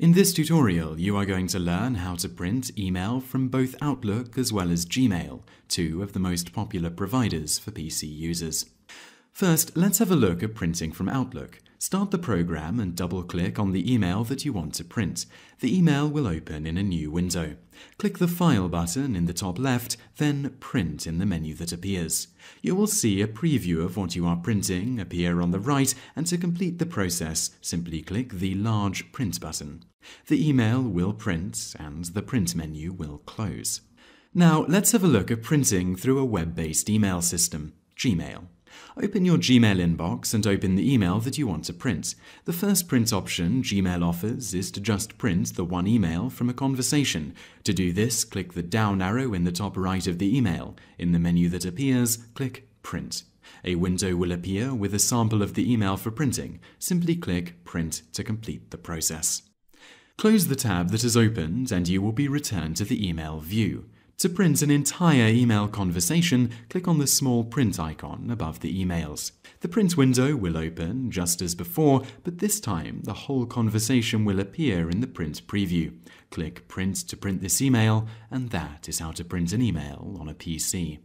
In this tutorial, you are going to learn how to print email from both Outlook as well as Gmail, two of the most popular providers for PC users. First, let's have a look at printing from Outlook. Start the program and double-click on the email that you want to print. The email will open in a new window. Click the File button in the top left, then Print in the menu that appears. You will see a preview of what you are printing appear on the right, and to complete the process, simply click the large Print button. The email will print, and the Print menu will close. Now, let's have a look at printing through a web-based email system, Gmail. Open your Gmail inbox and open the email that you want to print. The first print option Gmail offers is to just print the one email from a conversation. To do this, click the down arrow in the top right of the email. In the menu that appears, click Print. A window will appear with a sample of the email for printing. Simply click Print to complete the process. Close the tab that has opened and you will be returned to the email view. To print an entire email conversation, click on the small print icon above the emails. The print window will open just as before, but this time the whole conversation will appear in the print preview. Click Print to print this email, and that is how to print an email on a PC.